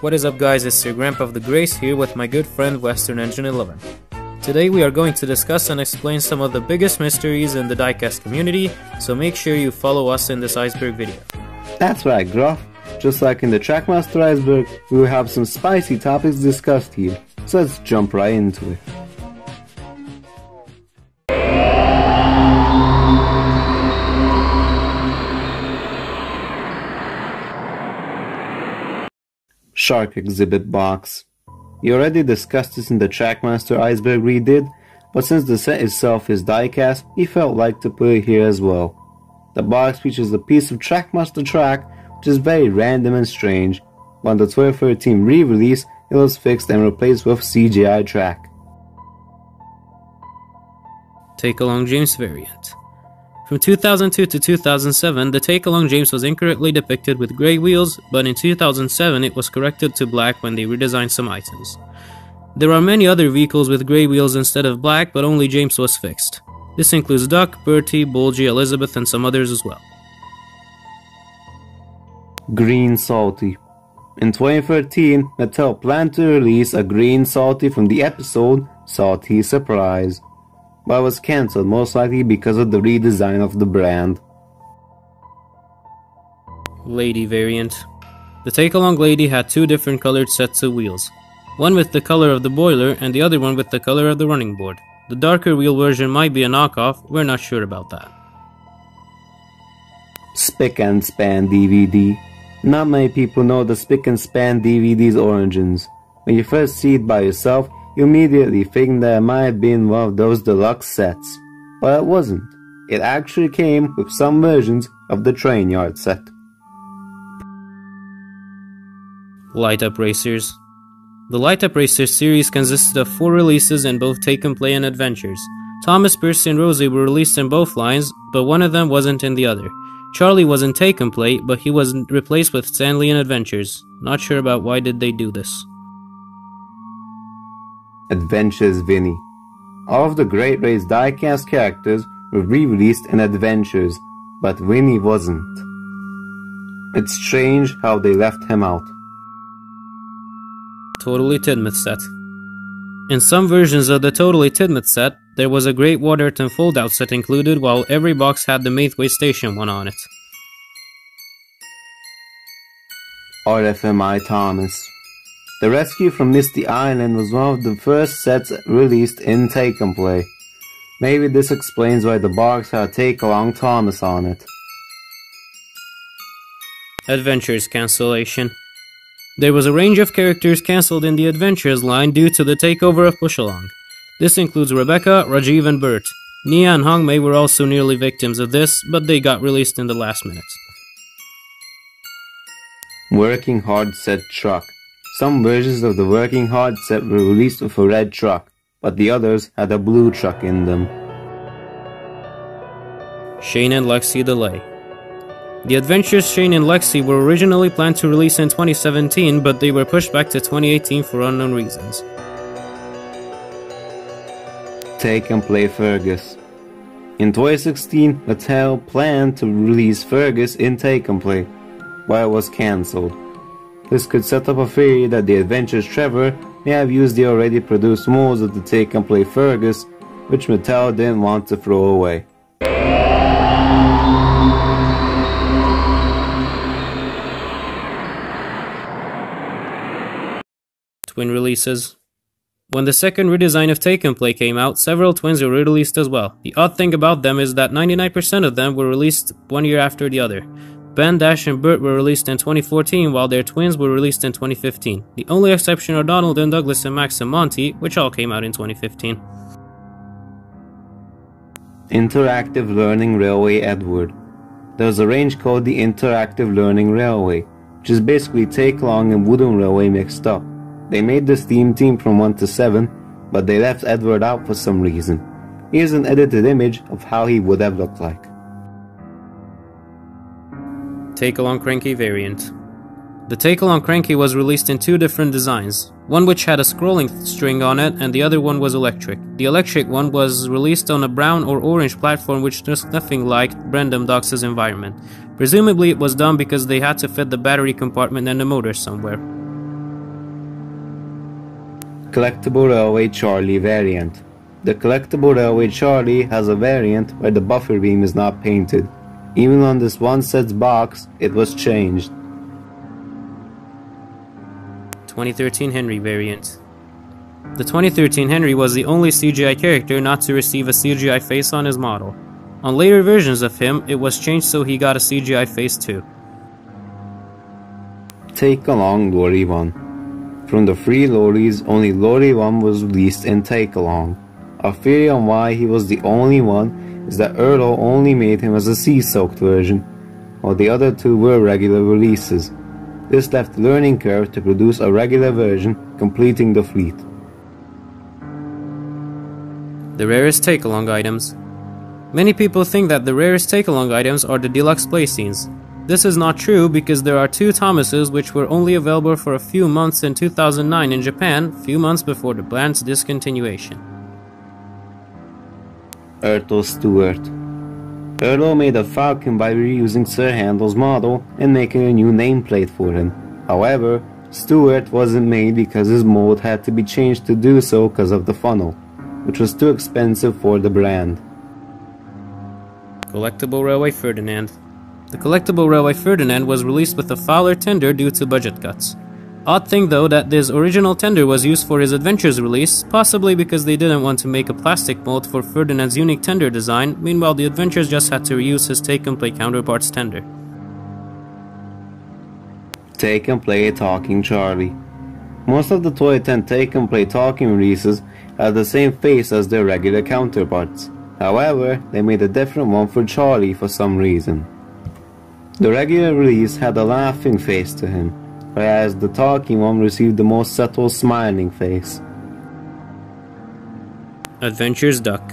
What is up guys, it's your Granpuff the Grace here with my good friend Western Engine 11. Today we are going to discuss and explain some of the biggest mysteries in the diecast community, so make sure you follow us in this iceberg video. That's right, Gruff. Just like in the Trackmaster iceberg, we will have some spicy topics discussed here, so let's jump right into it. Shark Exhibit Box. We already discussed this in the Trackmaster Iceberg redid, but since the set itself is diecast, we felt like to put it here as well. The box features a piece of Trackmaster track, which is very random and strange. But on the 2013 re-release, it was fixed and replaced with CGI track. Take Along James variant. From 2002 to 2007, the Take Along James was incorrectly depicted with grey wheels, but in 2007 it was corrected to black when they redesigned some items. There are many other vehicles with grey wheels instead of black, but only James was fixed. This includes Duck, Bertie, Bulgy, Elizabeth, and some others as well. Green Salty. In 2013, Mattel planned to release a Green Salty from the episode Salty Surprise but was cancelled most likely because of the redesign of the brand. Lady variant. The take-along Lady had two different colored sets of wheels. One with the color of the boiler and the other one with the color of the running board. The darker wheel version might be a knockoff, we're not sure about that. Spick and Span DVD. Not many people know the Spick and Span DVD's origins. When you first see it by yourself, you immediately think that it might have been one of those deluxe sets, but it wasn't. It actually came with some versions of the train yard set. Light Up Racers The Light Up Racers series consisted of four releases in both Take and Play and Adventures. Thomas, Percy, and Rosie were released in both lines, but one of them wasn't in the other. Charlie was in Take and Play, but he was replaced with Stanley in Adventures. Not sure about why did they do this. Adventures Vinny. All of the Great Race diecast characters were re-released in Adventures, but Vinny wasn't. It's strange how they left him out. Totally Tidmouth set. In some versions of the Totally Tidmouth set, there was a Great Waterton fold-out set included while every box had the Maithwaite Station one on it. RFMI Thomas the Rescue from Misty Island was one of the first sets released in Take and Play. Maybe this explains why the box had Take Along Thomas on it. Adventures cancellation. There was a range of characters cancelled in the Adventures line due to the takeover of Pushalong. This includes Rebecca, Rajiv, and Bert. Nia and Hongmei were also nearly victims of this, but they got released in the last minute. Working Hard Set Truck some versions of the Working Hard set were released with a red truck, but the others had a blue truck in them. Shane and Lexi Delay The Adventures Shane and Lexi were originally planned to release in 2017, but they were pushed back to 2018 for unknown reasons. Take and Play Fergus In 2016, Mattel planned to release Fergus in Take and Play, but it was cancelled. This could set up a theory that the Adventures Trevor may have used the already produced molds of the Take and Play Fergus, which Mattel didn't want to throw away. Twin releases when the second redesign of Take and Play came out, several twins were released as well. The odd thing about them is that 99% of them were released one year after the other. Ben, Dash, and Bert were released in 2014, while their twins were released in 2015. The only exception are Donald and Douglas and Max and Monty, which all came out in 2015. Interactive Learning Railway Edward. There's a range called the Interactive Learning Railway, which is basically Take Long and Wooden Railway mixed up. They made this Steam Team from 1 to 7, but they left Edward out for some reason. Here's an edited image of how he would have looked like. Take Along Cranky variant. The Take Along Cranky was released in two different designs, one which had a scrolling string on it and the other one was electric. The electric one was released on a brown or orange platform which looks nothing like Brendam Docks' environment. Presumably it was done because they had to fit the battery compartment and the motor somewhere. Collectible Railway Charlie variant. The Collectible Railway Charlie has a variant where the buffer beam is not painted. Even on this one set's box, it was changed. 2013 Henry variant. The 2013 Henry was the only CGI character not to receive a CGI face on his model. On later versions of him, it was changed so he got a CGI face too. Take Along Lorry 1 From the three lorries, only Lorry 1 was released in Take Along. A theory on why he was the only one is that Ertl only made him as a sea-soaked version, while the other two were regular releases. This left learning curve to produce a regular version, completing the fleet. The rarest take-along items. Many people think that the rarest take-along items are the deluxe play scenes. This is not true because there are two Thomases which were only available for a few months in 2009 in Japan, few months before the brand's discontinuation. Ertl Stewart Ertl made a Falcon by reusing Sir Handel's model and making a new nameplate for him. However, Stewart wasn't made because his mold had to be changed to do so because of the funnel, which was too expensive for the brand. Collectible Railway Ferdinand. The Collectible Railway Ferdinand was released with a Fowler tender due to budget cuts. Odd thing though that this original tender was used for his Adventures release, possibly because they didn't want to make a plastic mold for Ferdinand's unique tender design, meanwhile the Adventures just had to reuse his take and play counterpart's tender. Take and Play Talking Charlie. Most of the Toy 10 Take and Play Talking releases have the same face as their regular counterparts. However, they made a different one for Charlie for some reason. The regular release had a laughing face to him, whereas the talking one received the most subtle smiling face. Adventures Duck.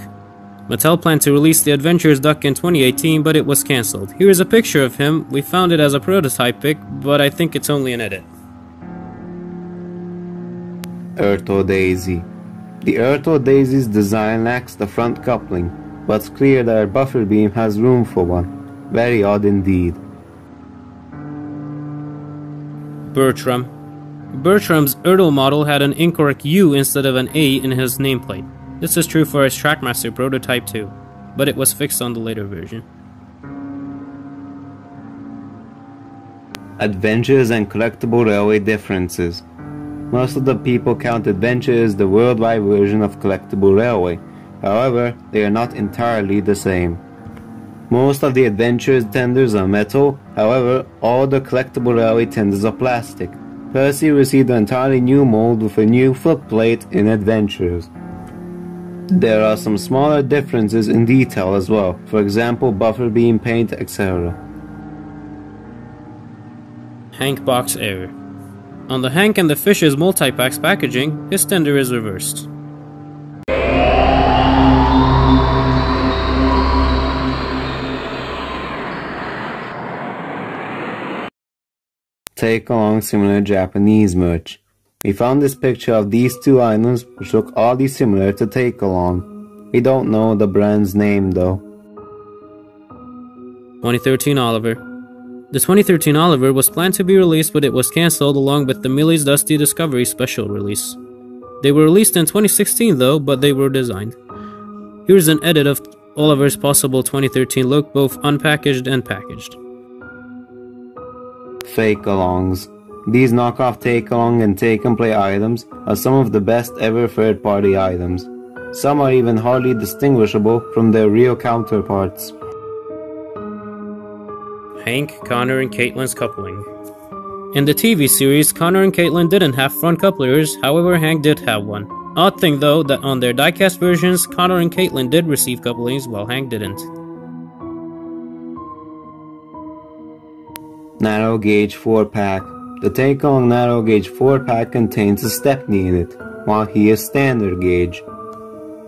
Mattel planned to release the Adventures Duck in 2018, but it was cancelled. Here is a picture of him. We found it as a prototype pic, but I think it's only an edit. Ertl Daisy. The Ertl Daisy's design lacks the front coupling, but it's clear that her buffer beam has room for one. Very odd indeed. Bertram. Bertram's Ertl model had an incorrect U instead of an A in his nameplate. This is true for his Trackmaster prototype too, but it was fixed on the later version. Adventures and collectible railway differences. Most of the people count Adventures the worldwide version of collectible railway. However, they are not entirely the same. Most of the Adventures tenders are metal, however, all the collectible railway tenders are plastic. Percy received an entirely new mold with a new footplate in Adventures. There are some smaller differences in detail as well, for example buffer beam paint, etc. Hank box error. On the Hank and the Fishes multi-packs packaging, his tender is reversed. Take along similar Japanese merch. We found this picture of these two items which look oddly similar to Take Along. We don't know the brand's name though. 2013 Oliver. The 2013 Oliver was planned to be released but it was cancelled along with the Millie's Dusty Discovery special release. They were released in 2016 though, but they were designed. Here's an edit of Oliver's possible 2013 look both unpackaged and packaged. Fake alongs. These knockoff take along and take and play items are some of the best ever third party items. Some are even hardly distinguishable from their real counterparts. Hank, Connor, and Caitlin's coupling. In the TV series, Connor and Caitlin didn't have front couplers, however, Hank did have one. Odd thing though, that on their diecast versions, Connor and Caitlin did receive couplings while Hank didn't. Narrow gauge 4 pack. The Take Along narrow gauge 4 pack contains a Stepney in it, while he is standard gauge.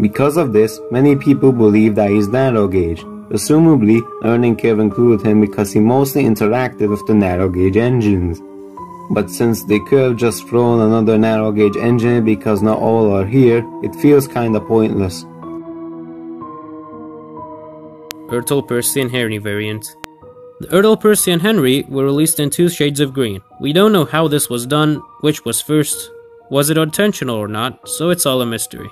Because of this, many people believe that he's narrow gauge. Assumably, Learning Curve included him because he mostly interacted with the narrow gauge engines. But since they could have just thrown another narrow gauge engine because not all are here, it feels kinda pointless. Ertl, Percy, and Henry variant. The Ertl, Percy, and Henry were released in two shades of green. We don't know how this was done, which was first. Was it intentional or not? So it's all a mystery.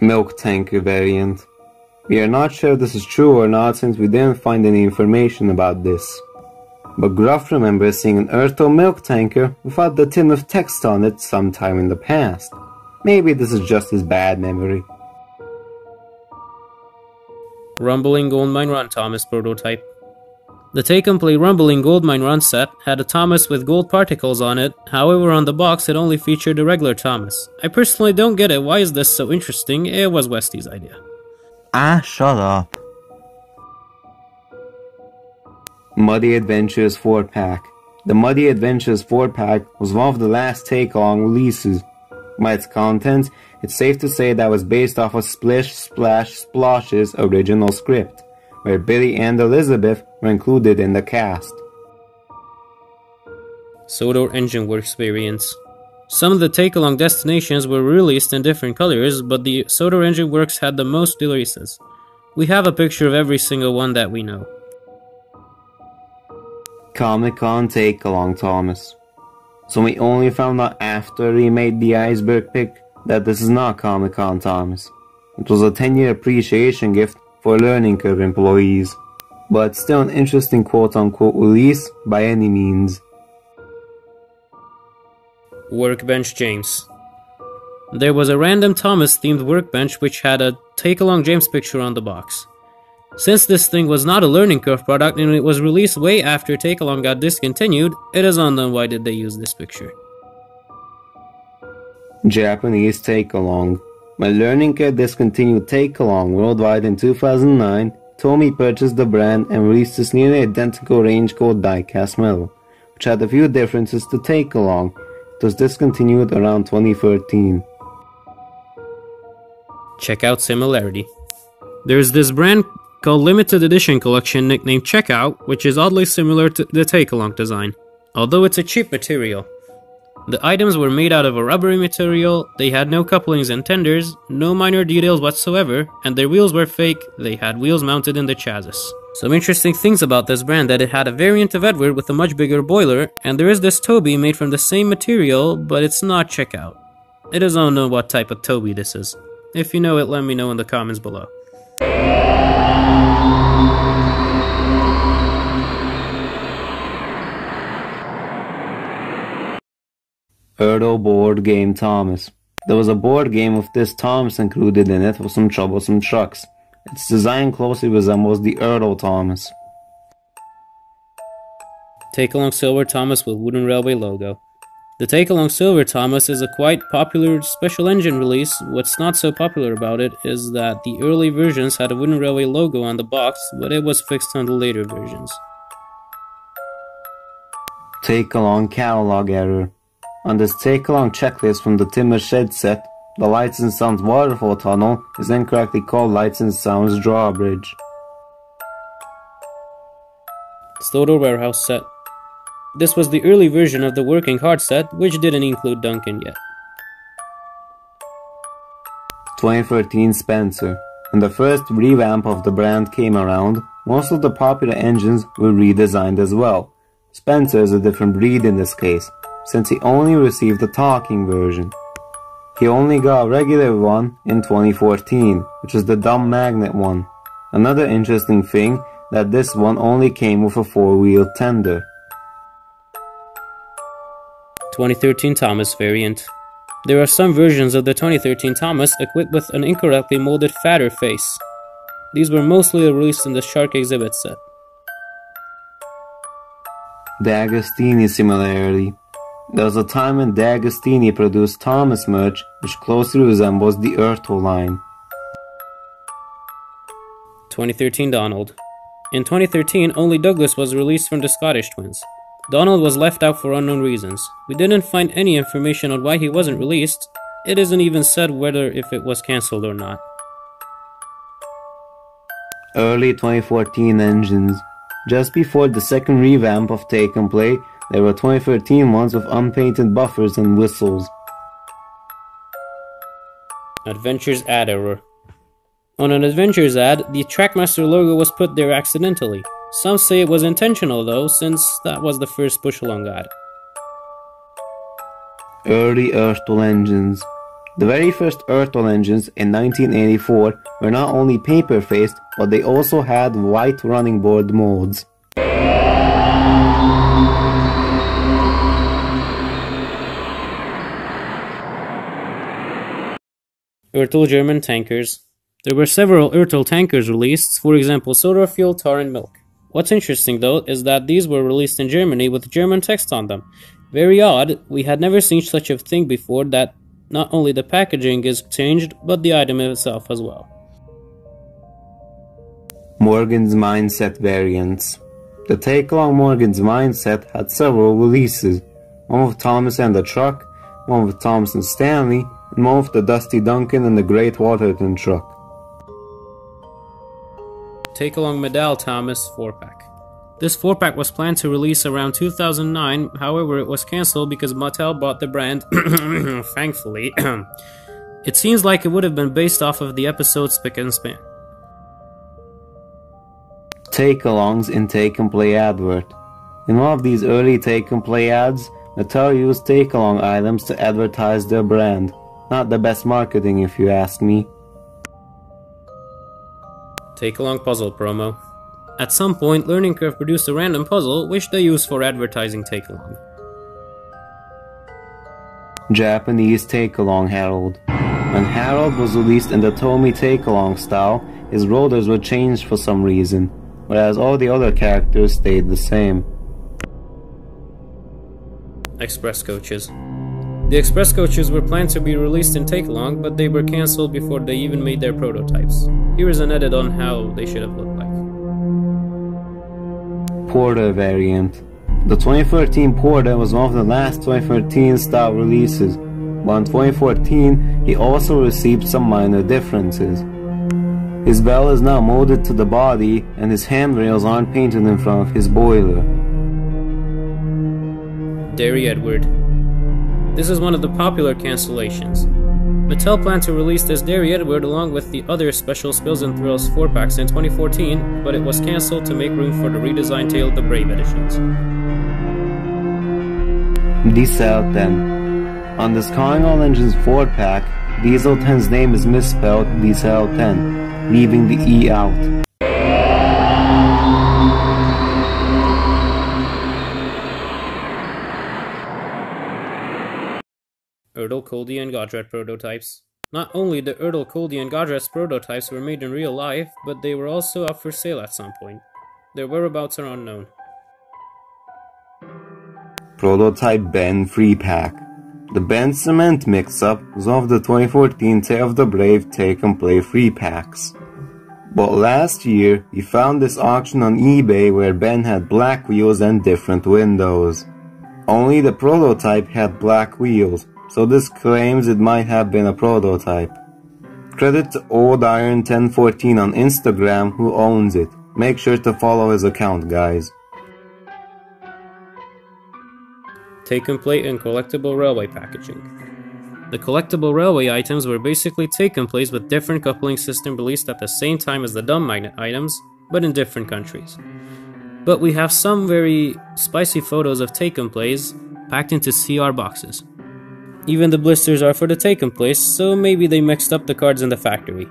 Milk tanker variant. We are not sure this is true or not since we didn't find any information about this. But Gruff remembers seeing an Ertl milk tanker without the tin of text on it sometime in the past. Maybe this is just his bad memory. Rumbling Goldmine Run Thomas prototype. The take and play Rumbling Goldmine Run set had a Thomas with gold particles on it, however on the box it only featured a regular Thomas. I personally don't get it, why is this so interesting? It was Westy's idea. Ah, shut up. Muddy Adventures 4 pack. The Muddy Adventures 4 pack was one of the last take along releases. By its contents, it's safe to say that was based off of Splish Splash Splosh's original script, where Billy and Elizabeth were included in the cast. Sodor Engine Works variants. Some of the take-along destinations were released in different colors, but the Sodor Engine Works had the most releases. We have a picture of every single one that we know. Comic Con Take Along Thomas. So we only found out after he made the iceberg pick that this is not Comic Con Thomas. It was a 10 year appreciation gift for Learning Curve employees, but still an interesting quote unquote release by any means. Workbench James. There was a random Thomas themed workbench which had a Take Along James picture on the box. Since this thing was not a learning curve product and it was released way after Take Along got discontinued, it is unknown why did they use this picture. Japanese Take Along. When Learning Curve discontinued Take Along worldwide in 2009, Tomy purchased the brand and released this nearly identical range called diecast metal, which had a few differences to Take Along. It was discontinued around 2013. Check out similarity. There's this brand called Limited Edition Collection nicknamed Checkout, which is oddly similar to the Take Along design, although it's a cheap material. The items were made out of a rubbery material, they had no couplings and tenders, no minor details whatsoever, and their wheels were fake, they had wheels mounted in the chassis. Some interesting things about this brand that it had a variant of Edward with a much bigger boiler, and there is this Toby made from the same material, but it's not checkout. It is unknown what type of Toby this is. If you know it, let me know in the comments below. Ertl board game Thomas. There was a board game of this Thomas included in it for some troublesome trucks. Its design closely resembles the Ertl Thomas. Take Along Silver Thomas with Wooden Railway logo. The Take Along Silver Thomas is a quite popular special engine release. What's not so popular about it is that the early versions had a Wooden Railway logo on the box, but it was fixed on the later versions. Take Along catalog error. On this take along checklist from the Timber Shed set, the Lights and Sounds waterfall tunnel is incorrectly called Lights and Sounds drawbridge. Sodor Warehouse set. This was the early version of the Working Hard set, which didn't include Duncan yet. 2013 Spencer. When the first revamp of the brand came around, most of the popular engines were redesigned as well. Spencer is a different breed in this case, since he only received the talking version. He only got a regular one in 2014, which is the dumb magnet one. Another interesting thing that this one only came with a four-wheel tender. 2013 Thomas variant. There are some versions of the 2013 Thomas equipped with an incorrectly molded fatter face. These were mostly released in the Shark exhibit set. De Agostini similarity. There was a time when De Agostini produced Thomas merch which closely resembles the Ertl line. 2013 Donald. In 2013, only Douglas was released from the Scottish Twins. Donald was left out for unknown reasons. We didn't find any information on why he wasn't released. It isn't even said whether if it was cancelled or not. Early 2014 engines. Just before the second revamp of Take and Play, there were 2013 ones with unpainted buffers and whistles. Adventures ad error. On an Adventures ad, the Trackmaster logo was put there accidentally. Some say it was intentional though, since that was the first push along ad. Early Ertl engines. The very first Ertl engines in 1984 were not only paper-faced, but they also had white running board modes. Ertl German tankers. There were several Ertl tankers released, for example soda fuel, tar and milk. What's interesting though is that these were released in Germany with German text on them. Very odd, we had never seen such a thing before that not only the packaging is changed, but the item itself as well. Morgan's Mine Set variants. The Take Along Morgan's Mine Set had several releases, one with Thomas and the Truck, one with Thomas and Stanley, one the Dusty Duncan and the Great Waterton Truck. Take Along Medal Thomas 4 pack. This 4 pack was planned to release around 2009, however, it was cancelled because Mattel bought the brand, thankfully. it seems like it would have been based off of the episode Spick and Span. Take alongs in Take and Play advert. In one of these early Take and Play ads, Mattel used Take Along items to advertise their brand. Not the best marketing, if you ask me. Take Along Puzzle promo. At some point, Learning Curve produced a random puzzle which they used for advertising Take Along. Japanese Take Along Harold. When Harold was released in the Tomy Take Along style, his rollers were changed for some reason, whereas all the other characters stayed the same. Express coaches. The express coaches were planned to be released in Take Along, but they were cancelled before they even made their prototypes. Here is an edit on how they should have looked like. Porter variant. The 2013 Porter was one of the last 2013 style releases, but in 2014 he also received some minor differences. His bell is now molded to the body and his handrails aren't painted in front of his boiler. Derry Edward. This is one of the popular cancellations. Mattel planned to release this Derry Edward along with the other Special Spills and Thrills 4 packs in 2014, but it was cancelled to make room for the redesigned Tale of the Brave editions. Diesel 10. On this Calling All Engines 4 pack, Diesel 10's name is misspelled Diesel 10, leaving the E out. Ertl, Culdee, and Godred prototypes. Not only the Ertl, Culdee, and Godred's prototypes were made in real life, but they were also up for sale at some point. Their whereabouts are unknown. Prototype Ben Free Pack. The Ben Cement mix-up was of the 2014 Tale of the Brave Take and Play free packs. But last year, we found this auction on eBay where Ben had black wheels and different windows. Only the prototype had black wheels, so this claims it might have been a prototype. Credit to Old Iron 1014 on Instagram who owns it. Make sure to follow his account, guys. Take and play and collectible railway packaging. The collectible railway items were basically take and plays with different coupling system released at the same time as the dumb magnet items, but in different countries. But we have some very spicy photos of take and plays packed into CR boxes. Even the blisters are for the taken place, so maybe they mixed up the cards in the factory.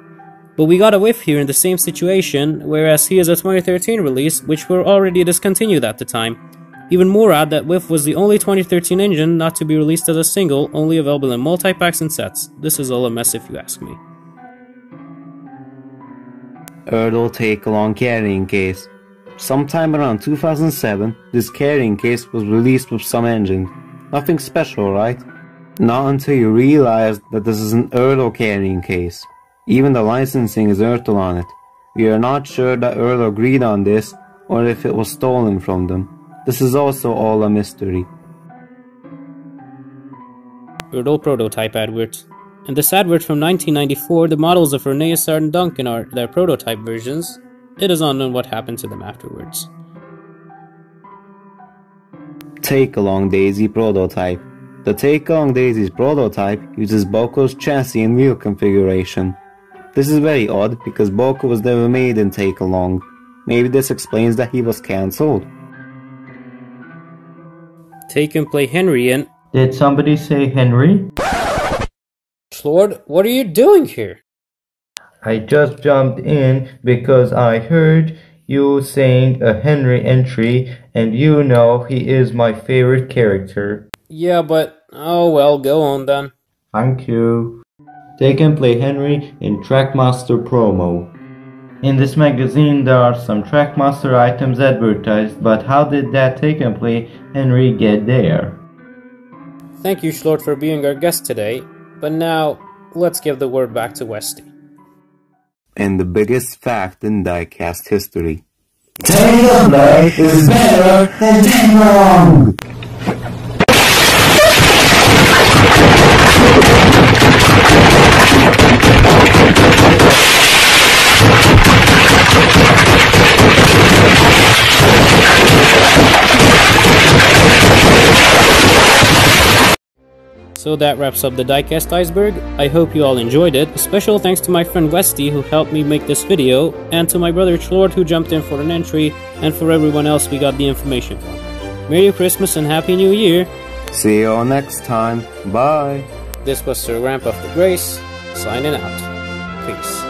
But we got a whiff here in the same situation, whereas he is a 2013 release, which were already discontinued at the time. Even more odd that Whiff was the only 2013 engine not to be released as a single, only available in multi-packs and sets. This is all a mess if you ask me. It'll Take a long Carrying Case Sometime around 2007, this carrying case was released with some engine. Nothing special, right? Not until you realize that this is an Ertl carrying case. Even the licensing is Ertl on it. We are not sure that Ertl agreed on this or if it was stolen from them. This is also all a mystery. Ertl prototype adverts. In this advert from 1994, the models of Rene and Duncan are their prototype versions. It is unknown what happened to them afterwards. Take Along Daisy prototype. The Take Along Daisy's prototype uses BoCo's chassis and wheel configuration. This is very odd because BoCo was never made in Take Along. Maybe this explains that he was cancelled. Take and play Henry and Did somebody say Henry? Lord, what are you doing here? I just jumped in because I heard you saying a Henry entry, and you know he is my favorite character. Yeah, but oh well, go on then. Thank you. They can play Henry in Trackmaster promo. In this magazine, there are some Trackmaster items advertised, but how did that Take and Play Henry get there? Thank you, Schlort, for being our guest today. But now, let's give the word back to Westy. And the biggest fact in diecast history. Take a play is better than ten wrong. So that wraps up the diecast iceberg. I hope you all enjoyed it. A special thanks to my friend Westy who helped me make this video, and to my brother Chlord who jumped in for an entry, and for everyone else we got the information from. Merry Christmas and Happy New Year! See you all next time. Bye. This was Sir Granpuff the Grace, signing out. Peace.